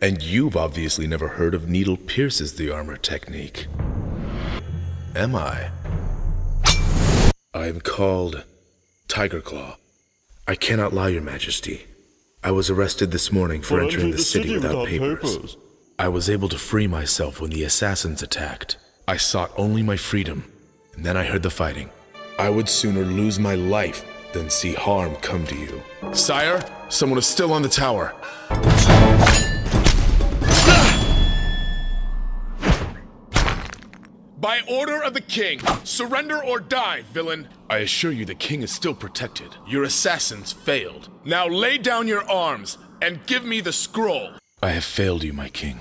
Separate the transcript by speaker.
Speaker 1: And you've obviously never heard of needle pierces the armor technique. Am I? I am called Tigerclaw. I cannot lie, Your Majesty. I was arrested this morning for
Speaker 2: For
Speaker 1: entering the city without papers. I was able to free myself when the assassins attacked. I sought only my freedom, and then I heard the fighting. I would sooner lose my life than see harm come to you. Sire, someone is still on the tower. By order of the king, surrender or die, villain. I assure you the king is still protected. Your assassins failed. Now lay down your arms and give me the scroll. I have failed you, my king.